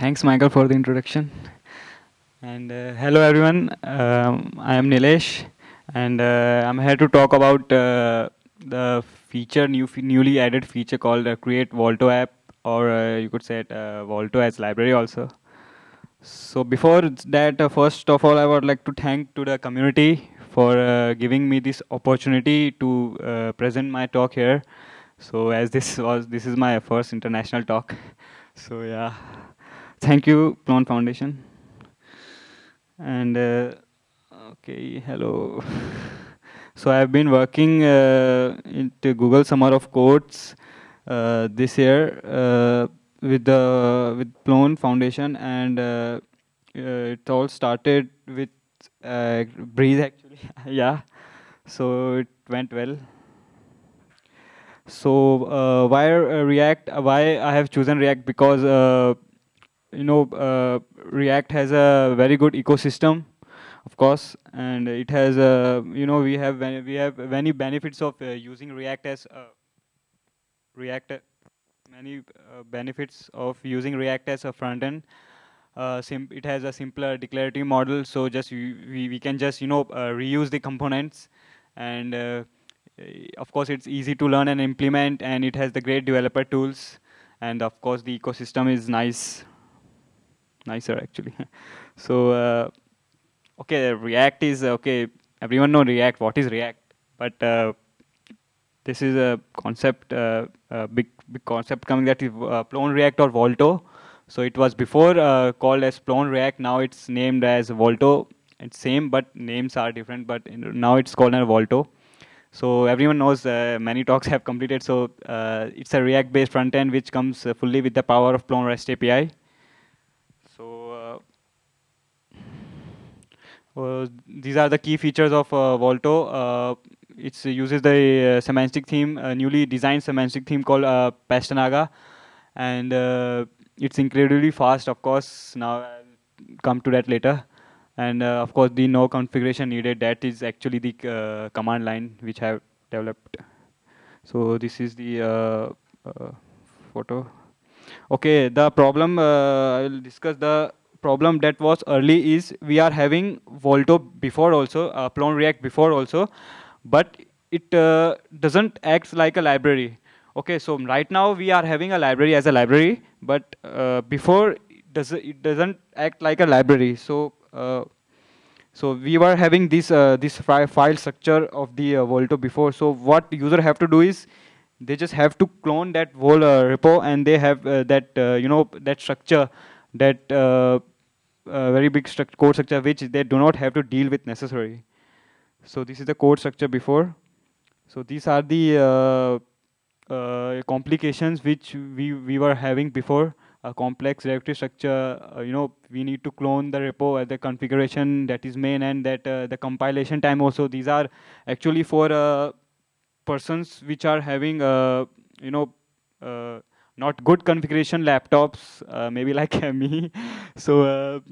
thanks, Michael, for the introduction. And uh, hello, everyone. Um, I am Nilesh, and uh, I'm here to talk about uh, the feature, new newly added feature called uh, Create Volto app, or uh, you could say it uh, Volto as library also. So before that, first of all, I would like to thank to the community for giving me this opportunity to present my talk here. So as this was, this is my first international talk. So yeah, thank you, Plone Foundation. And uh, okay, hello. so I've been working uh, into Google Summer of Codes uh, this year uh, with the with Plone Foundation, and uh, uh, it all started with Breeze actually. yeah, so it went well. So why React? Why I have chosen React because you know React has a very good ecosystem, of course, and it has a you know we have we have many benefits of using React as React many uh, benefits of using React as a front end. Uh, it has a simpler declarative model, so just we, we can just you know uh, reuse the components and of course, it's easy to learn and implement, and it has the great developer tools. And of course, the ecosystem is nice, nicer actually. so, uh, okay, React is okay. Everyone know React. What is React? But uh, this is a concept, uh, a big big concept coming that is uh, Plone React or Volto. So it was before uh, called as Plone React. Now it's named as Volto. It's same, but names are different. But now it's called as Volto. So everyone knows uh, many talks have completed. So uh, it's a React-based front end which comes uh, fully with the power of Plone REST API. So uh, these are the key features of uh, Volto. Uh, it uses the semantic theme, newly designed semantic theme called Pastanaga, and it's incredibly fast. Of course, now I'll come to that later. And uh, of course the no configuration needed. That is actually the uh, command line which I have developed. So this is the uh, Volto. Okay the problem I will discuss the problem that was early is we are having Volto before also, uh, Plone React before also, but it uh, doesn't act like a library. Okay, so right now we are having a library as a library, but uh, before it, does, it doesn't act like a library. So uh, so we were having this uh, this file structure of the uh, Volto before. So what user have to do is they just have to clone that whole uh, repo and they have uh, that uh, you know that structure that very big struct code structure which they do not have to deal with necessarily. So this is the code structure before. So these are the uh, complications which we we were having before a complex directory structure, uh, you know, we need to clone the repo at the configuration that is main and that uh, the compilation time also. These are actually for uh, persons which are having, uh, you know, uh, not good configuration laptops, uh, maybe like me. so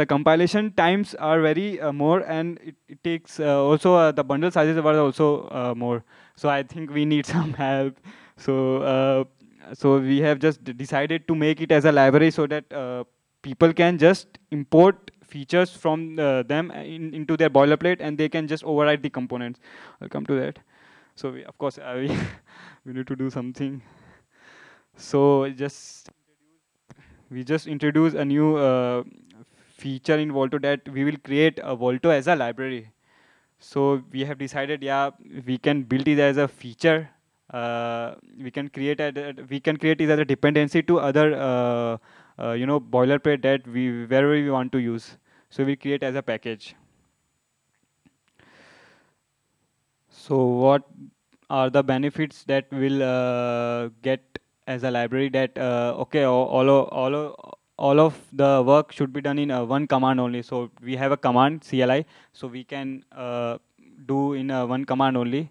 the compilation times are very more and it, it takes also the bundle sizes were also more. So I think we need some help. So so we have just decided to make it as a library so that uh, people can just import features from uh, them in, into their boilerplate and they can just override the components. I'll come to that. So we, of course, uh, we, we need to do something. So just we just introduce a new uh, feature in Volto that we will create a Volto as a library. So we have decided, yeah, we can build it as a feature uh, we can create a, we can create it as a dependency to other uh, uh, you know boilerplate that we wherever we want to use. So we create as a package. So what are the benefits that we'll uh, get as a library that uh, okay all all all of the work should be done in uh, one command only. So we have a command CLI, so we can do in one command only,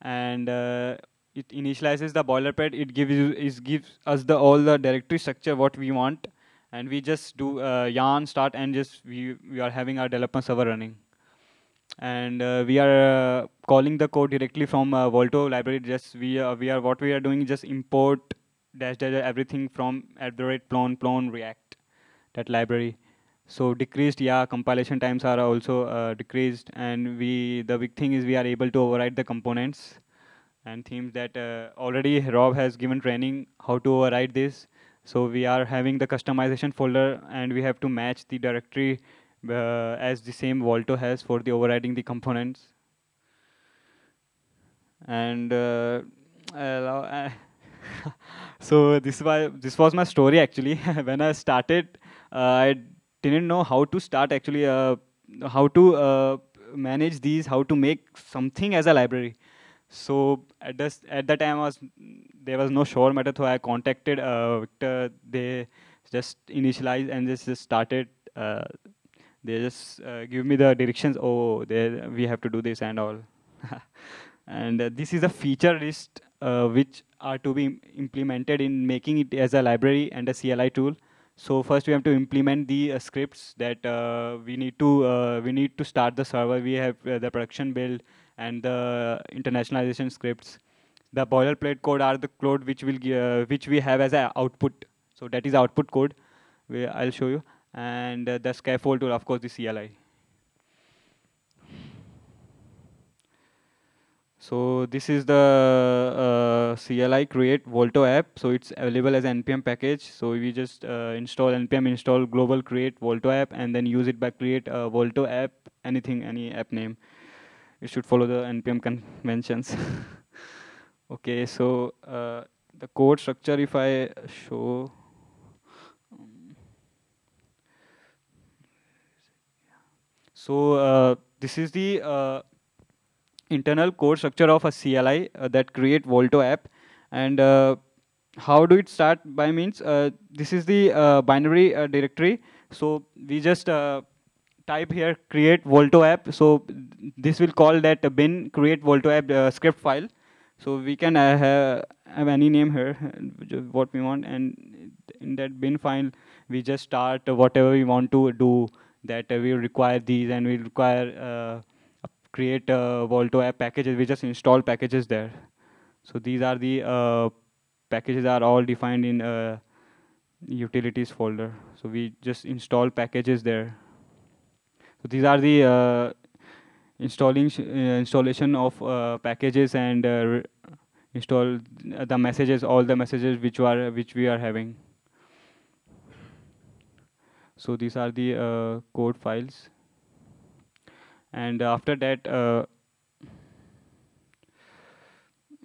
and it initializes the boilerplate. It gives you, it gives us the all the directory structure what we want, and we just do uh, yarn start and just we we are having our development server running, and uh, we are uh, calling the code directly from uh, Volto library. Just we are we are what we are doing just import dash dash everything from at the rate plone plone react that library. So decreased, yeah, compilation times are also uh, decreased, and we the big thing is we are able to override the components and themes that uh, already Rob has given training how to override this. So we are having the customization folder, and we have to match the directory uh, as the same Volto has for the overriding the components. And uh, uh so this was this was my story actually. when I started, uh, I didn't know how to start actually, uh, how to uh, manage these, how to make something as a library. So at this at that time was there was no sure method, so I contacted uh, Victor. They just initialized and just, just started. Uh, they just uh, give me the directions. Oh, they, we have to do this and all. and uh, this is a feature list uh, which are to be implemented in making it as a library and a CLI tool. So first we have to implement the uh, scripts that uh, we need to we need to start the server. We have the production build and the internationalization scripts. The boilerplate code are the code which will which we have as an output. So that is output code. We, I'll show you. And uh, the scaffold tool, of course, the CLI. So this is the uh, CLI create Volto app. So it's available as npm package. So we just uh, install npm install global create Volto app and then use it by create a Volto app, anything, any app name. It should follow the npm conventions. okay, so uh, the code structure, if I show. So uh, this is the uh, internal code structure of a CLI uh, that create Volto app. And uh, how do it start by means, uh, this is the uh, binary uh, directory. So we just uh, type here create Volto app. So this will call that bin create Volto app script file. So we can have, have any name here, what we want. And in that bin file, we just start whatever we want to do that we require these and we require create uh, Volto app packages. We just install packages there. So these are the uh, packages are all defined in uh, utilities folder. So we just install packages there. So these are the uh, installing uh, installation of uh, packages and uh, install the messages, all the messages which are which we are having. So these are the code files. And after that uh,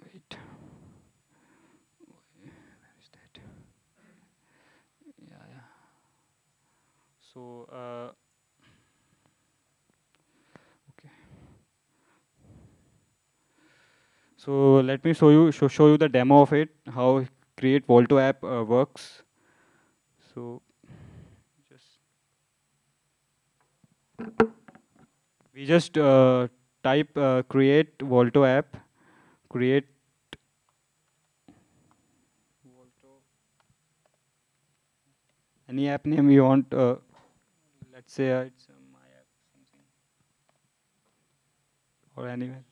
wait. Where is that? Yeah yeah. So uh, so let me show you show, show you the demo of it how create Volto app uh, works. So we just uh, type uh, create Volto app, create any app name you want. Uh, let's say uh, it's uh, my app something or anywhere.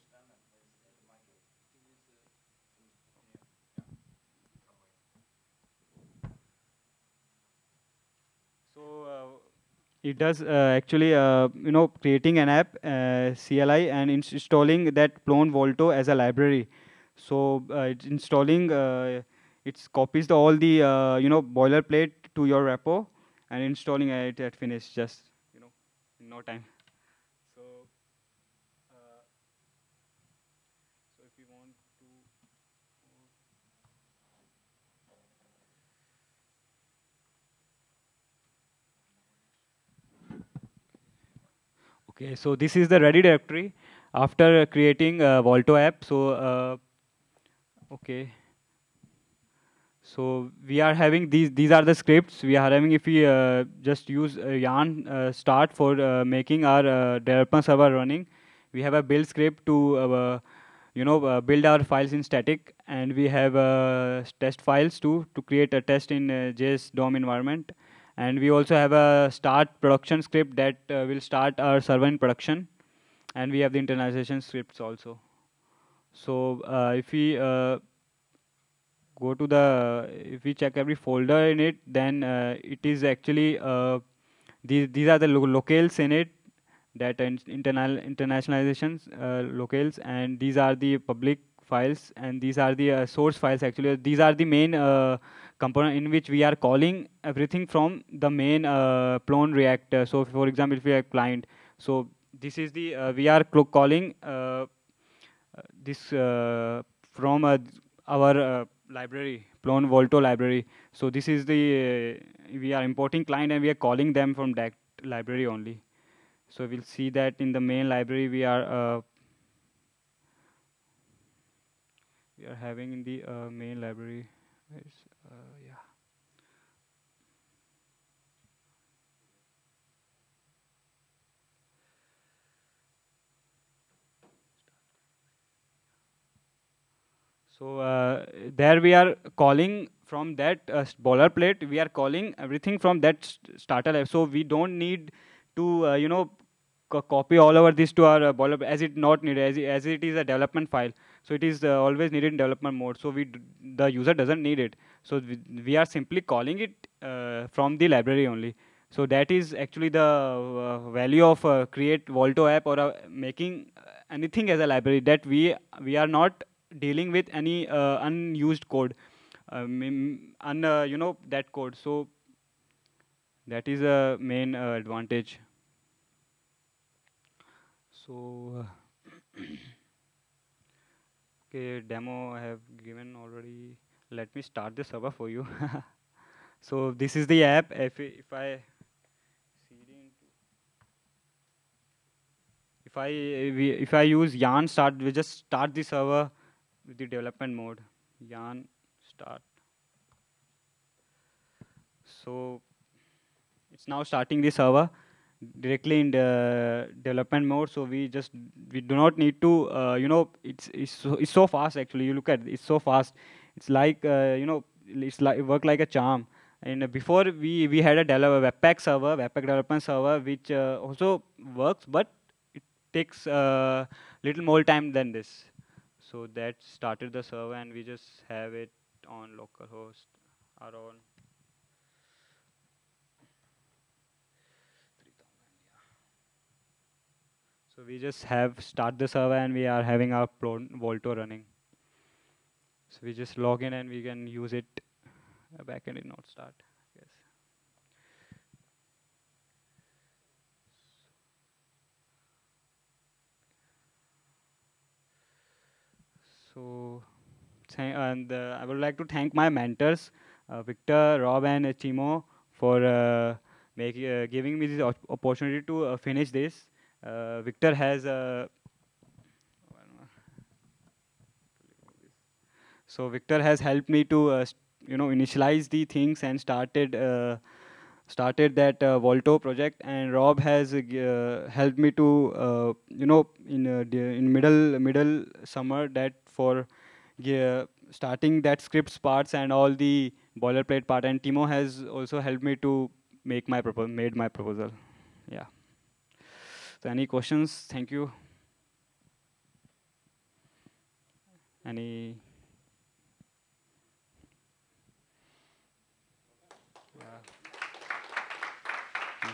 It does uh, actually, uh, you know, creating an app, uh, CLI, and installing that Plone Volto as a library. So it's installing, it copies the, all the, you know, boilerplate to your repo, and installing it at finish just, you know, in no time. Okay, so this is the ready directory after creating a Volto app. So, uh, okay. So we are having these. These are the scripts we are having. If we uh, just use uh, yarn uh, start for uh, making our uh, development server running, we have a build script to uh, you know build our files in static, and we have test files too to create a test in JS DOM environment and we also have a start production script that uh, will start our server in production. And we have the internalization scripts also. So uh, if we uh, go to the if we check every folder in it, then uh, it is actually uh, these these are the lo locales in it that internal internationalizations uh, locales, and these are the public files, and these are the source files. Actually, these are the main component in which we are calling everything from the main uh, Plone reactor. So, for example, if we have client, so this is the we are calling this from our library, Plone Volto library. So this is the, uh, we are importing client and we are calling them from that library only. So we'll see that in the main library we are, uh, we are having in the uh, main library, uh, yeah. So uh, there we are calling from that uh, boilerplate, we are calling everything from that starter. So we don't need to, uh, you know, co copy all over this to our uh, boilerplate as it not needed, as it, as it is a development file. So it is uh, always needed in development mode. So we the user doesn't need it. So we, are simply calling it uh, from the library only. So that is actually the value of create Volto app or making anything as a library that we we are not dealing with any uh, unused code, um, un, uh, you know that code. So that is a main advantage. So okay, demo I have given already. Let me start the server for you. so this is the app. If if I if I if I use yarn start, we just start the server with the development mode. Yarn start. So it's now starting the server directly in the development mode. So we just we do not need to uh, you know it's it's so, it's so fast actually. You look at it, it's so fast. It's like uh, you know it's like it work like a charm. And before we we had a develop webpack server webpack development server which uh, also works but it takes a uh, little more time than this so that started the server and we just have it on localhost our own. So we just have start the server and we are having our Volto running. So we just log in and we can use it backend in not start. So, and uh, I would like to thank my mentors, uh, Victor, Rob, and Timo, for uh, make, uh, giving me this opportunity to uh, finish this. Victor has so Victor has helped me to you know initialize the things and started started that uh, Volto project, and Rob has uh, helped me to uh, you know in in middle middle summer that for starting that scripts parts and all the boilerplate part, and Timo has also helped me to make my proposal, made my proposal. Yeah. So any questions? Thank you. Any?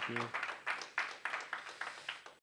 Thank you.